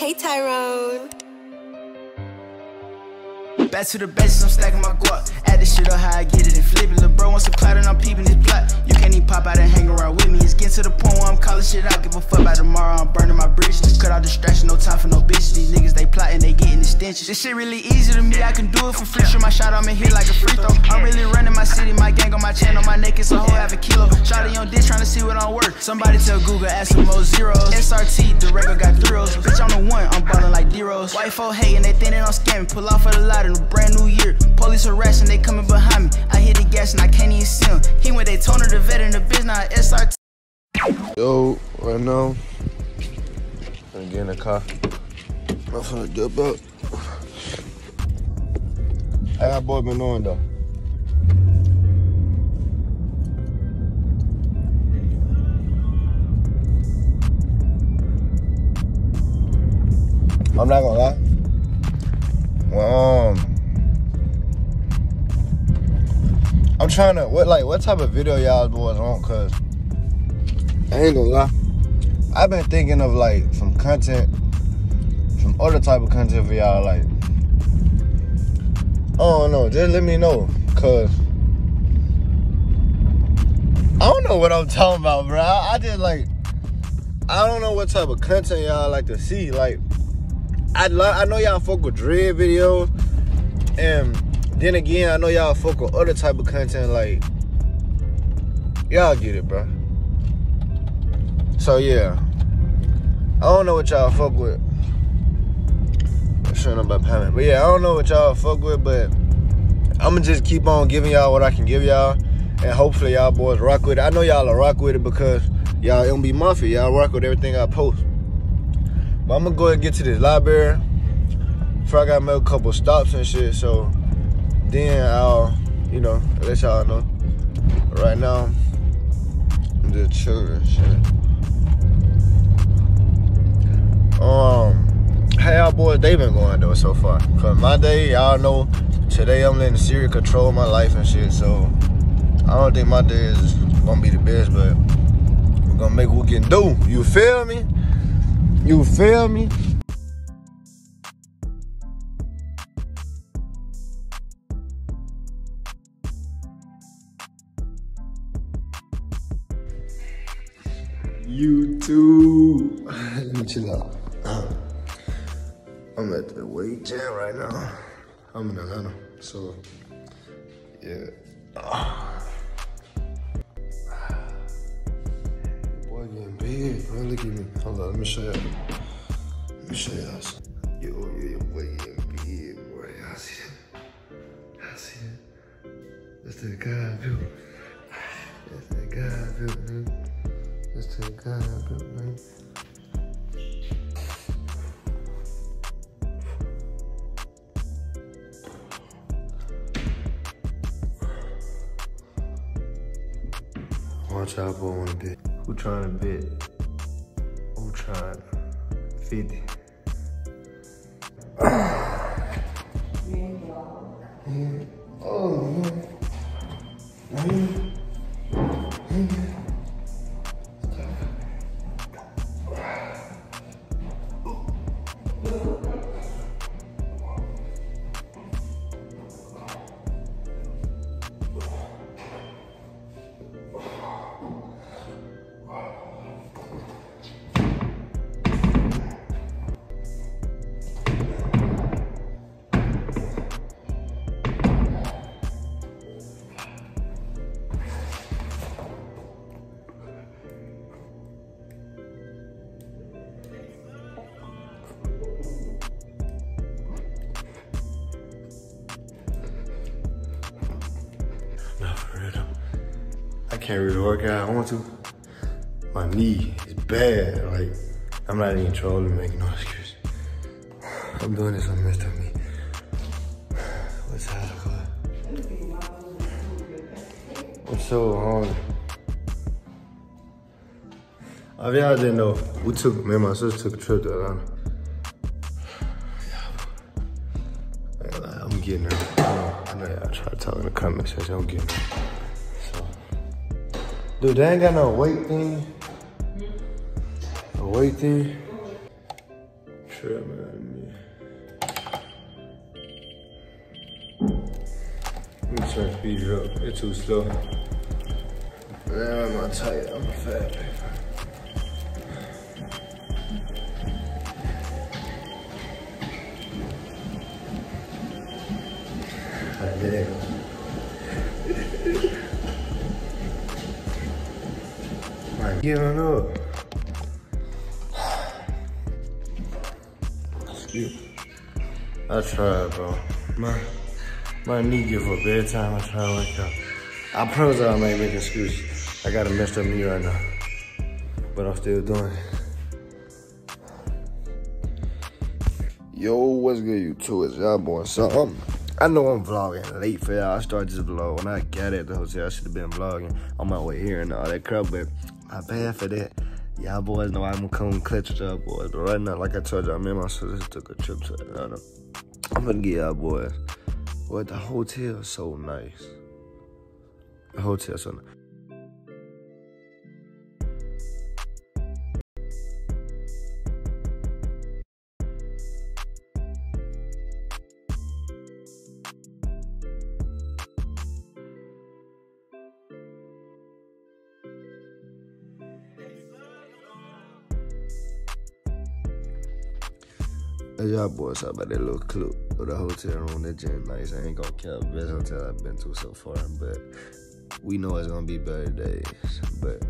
Hey, Tyrone. Back to the basics, I'm stacking my guap. Add this shit up how I get it and flip it. Lil' bro wants some clout and I'm peeping his plot. You can't even pop out and hang around with me. It's getting to the point where I'm calling shit out. Give a fuck by tomorrow, I'm burning my bridges. Cut out distraction, no time for no bitches. These niggas, they plotting, they getting extensions. This shit really easy to me, I can do it for free. Shoot my shot, I'm in here like a free throw. I'm really running my city, my gang on my channel. My neck is a whole half a kilo. Shotty on dish, trying to see what I'm worth. Somebody tell Google, ask some more zeros. SRT, the regular got thrills. Bitch, I'm the one, I'm ballin' like D-Rose. White folk hating, they think that I'm scamming. Pull off for the lot in brand new year. Police harassing, they coming behind me. I hit the gas and I can't even see him. He went Daytona, the vet in the biz, now SRT. Yo, right now, I'm getting a car. I'm finna dip up. How y'all boy been doing though? I'm not gonna lie. Well, um, I'm trying to what like what type of video y'all boys on? Cause I ain't gonna lie. I've been thinking of like some content, some other type of content for y'all. Like, I don't know. Just let me know, cause I don't know what I'm talking about, bro. I, I just like I don't know what type of content y'all like to see. Like, I love. I know y'all fuck with dread videos, and then again, I know y'all fuck with other type of content. Like, y'all get it, bro. So yeah, I don't know what y'all fuck with. I'm sure about payment, but yeah, I don't know what y'all fuck with, but I'ma just keep on giving y'all what I can give y'all, and hopefully y'all boys rock with it. I know y'all will rock with it because y'all MB Mafia, y'all rock with everything I post. But I'm gonna go ahead and get to this library. Before I gotta make a couple stops and shit, so then I'll, you know, let y'all know. Right now, I'm just chilling shit. Um, how y'all boys they been going though so far? Cause my day, y'all know, today I'm letting Siri control my life and shit. So I don't think my day is gonna be the best, but we're gonna make what we can do. You feel me? You feel me? Let me chill out. Uh-huh. I'm at the weight jam right now. I'm in Atlanta, so yeah. Boy, getting big, bro. Look at me. Hold on, let me show you. Let me show y'all. Yo, yo, your boy getting big, boy. Y'all see it? Y'all see it? That's the guy view. That's the guy view, man. Guy view, man. Watch out, boy, want to bid. Who trying to bid? Who trying? 50. I can't really work out. I want to. My knee is bad. Like, I'm not even trolling, making no excuse. I'm doing this on messed up me. What's that? I'm so hungry. If y'all didn't know, we took, me and my sister took a trip to Atlanta. Getting there. I know, I y'all try to talk in the comment section. I'm getting there. So, dude, they ain't got no weight thing. A weight thing. trip, man. Let me turn speed up. It's too slow. Man, I'm tight. I'm fat. I. I'm giving up. I tried, bro. My my knee give up every time I try to wake up. I promise I'll make make excuses. I got a messed up knee right now. But I'm still doing it. Yo, what's good, you two? It's y'all boy. So, um, I know I'm vlogging late for y'all. I started this vlog when I got at the hotel. I should have been vlogging on my way here and all that crap, but my bad for that. Y'all boys know I'm come clutch with y'all boys. But right now, like I told y'all, me and my sister took a trip to Atlanta. I'm gonna get y'all boys. Boy, the hotel so nice. The hotel so nice. Y'all boys saw about that little clip of the hotel room, that gym nice. I ain't gonna count best hotel I've been to so far, but we know it's gonna be better days. But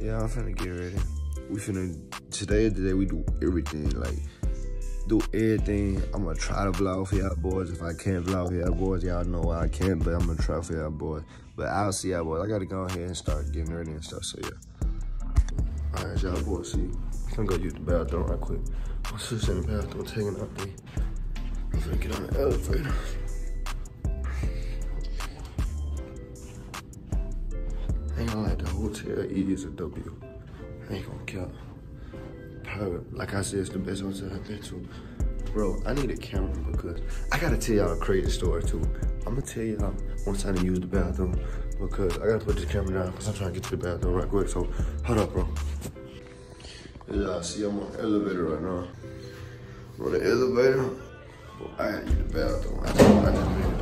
yeah, I'm finna get ready. We finna today is the day we do everything, like do everything. I'm gonna try to vlog for y'all boys. If I can't vlog for y'all boys, y'all know why I can't, but I'm gonna try for y'all boys. But I'll see y'all boys. I gotta go ahead and start getting ready and stuff, so yeah. All right, y'all boys, see. I'm gonna go use the bathroom right quick. My sister in the bathroom taking out the. I'm gonna get on the elevator. I ain't gonna like the hotel is a W. I ain't gonna count. Probably, like I said, it's the best hotel I've been to. Bro, I need a camera because I gotta tell y'all a crazy story too. I'm gonna tell y'all once I use the bathroom because I gotta put this camera down because I'm trying to get to the bathroom right quick. So, hold up, bro. Yeah, I see I'm on elevator right now. Bro, the elevator, bro, I gotta use the bathroom. I just, I just made it.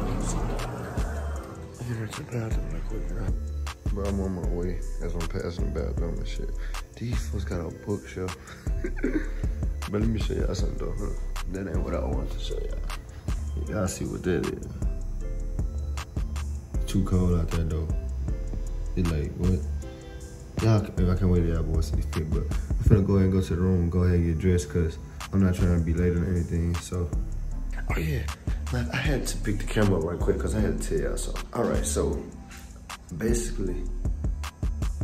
Get to the bathroom right quick, bro. Bro, I'm on my way as I'm passing the bathroom and shit. These folks got a bookshelf. but let me show y'all something though, huh? That ain't what I want to show y'all. Y'all see what that is. Too cold out there though. It like, what? Y'all, I can't wait till y'all boys see this fit, but I'm finna go ahead and go to the room go ahead and get dressed because I'm not trying to be late or anything, so. Oh yeah, man, I had to pick the camera up right quick because I had to tell y'all something. All right, so basically,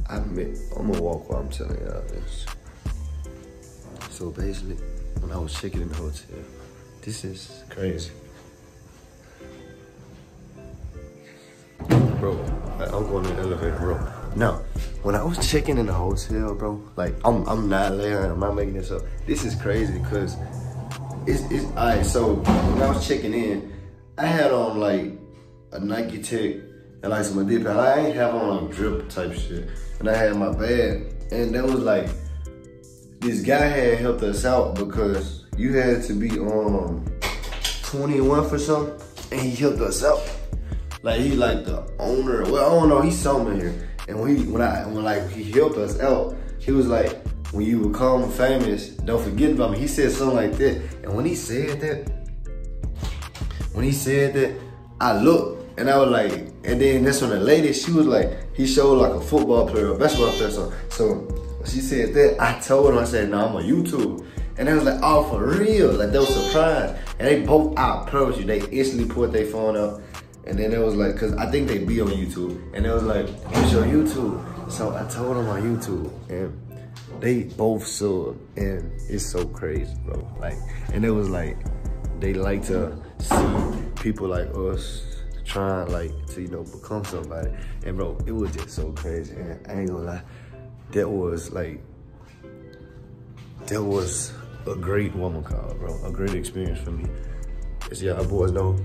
I admit, I'm gonna walk while I'm telling y'all this. So basically, when I was checking in the hotel, this is crazy. Bro, I'm going in the elevator, bro. Now, when I was checking in the hotel, bro, like I'm I'm not laying, I'm not making this up. This is crazy because it's it's alright, so when I was checking in, I had on like a Nike Tech and like some Adidas. I ain't have on like drip type shit. And I had my bag. And that was like this guy had helped us out because you had to be on 21 for something and he helped us out. Like he like the owner. Well, I don't know, he's somewhere here. And when he when I when like he helped us out, he was like, when you become famous, don't forget about me. He said something like that. And when he said that, when he said that, I looked and I was like, and then that's when the lady, she was like, he showed like a football player, a basketball player. So, so she said that, I told him, I said, no, I'm on YouTube. And they was like, oh, for real? Like, they were surprised. And they both, I promise you, they instantly put their phone up. And then it was like, cause I think they be on YouTube. And it was like, what's your YouTube? So I told them on YouTube. And they both subbed. And it's so crazy, bro. Like, and it was like, they like to see people like us trying like to, you know, become somebody. And bro, it was just so crazy. And I ain't gonna lie, that was like, that was a great woman call, bro. A great experience for me. As y'all boys know,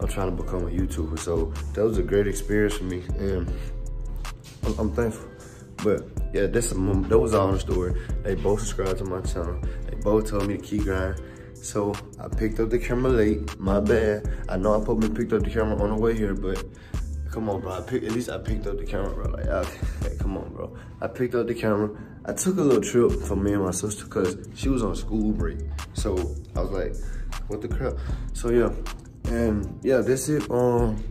I'm trying to become a YouTuber. So that was a great experience for me. And I'm, I'm thankful. But yeah, this that was all the story. They both subscribed to my channel. They both told me to keep grinding. So I picked up the camera late. My bad. I know I probably picked up the camera on the way here, but come on, bro. I picked, at least I picked up the camera, bro. Like, I, come on, bro. I picked up the camera. I took a little trip for me and my sister because she was on school break. So I was like, what the crap? So yeah, and yeah, that's it um,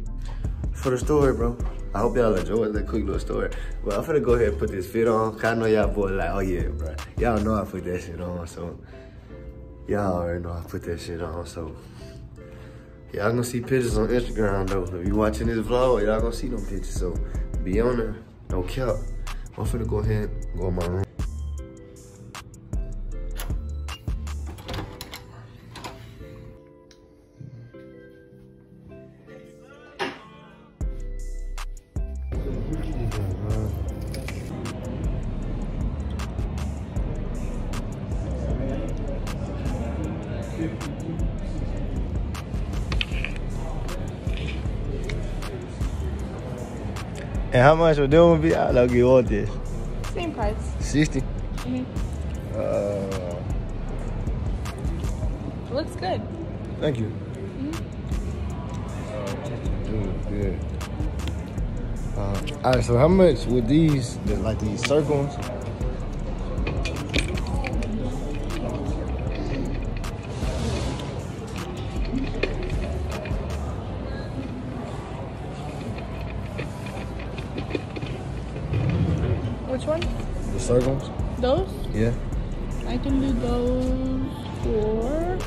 for the story, bro. I hope y'all enjoyed that quick little story. Well, I'm finna go ahead and put this fit on. I know y'all boys like, oh yeah, bro. Y'all know I put that shit on, so. Y'all already know I put that shit on, so. Y'all gonna see pictures on Instagram though. If you watching this vlog, y'all gonna see them pictures, so be on there. No cap. I'm finna go ahead and go in my room. And how much would them be? I like you want this. Same price. 60? Mm-hmm. Uh, looks good. Thank you. Mm -hmm. good. Uh, all right, so how much would these, like these circles, circles. Those? Yeah. I can do those for.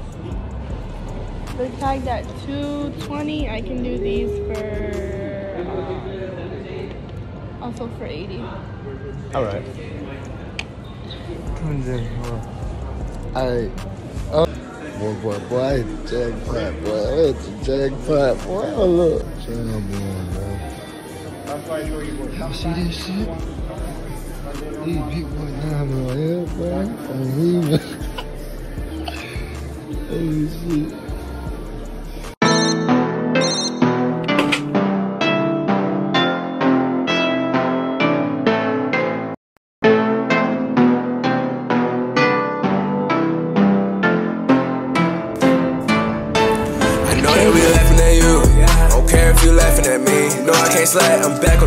They're tagged at 220. I can do these for. Uh, also for 80. All right. I. Oh. Boy, boy, boy, jackpot, boy. It's a jackpot, boy. Oh, look. Damn, boy, man. Y'all see this shit? These. Holy shit. laughing at you. Don't care if you laughing at me. No, I can't slide. I'm back.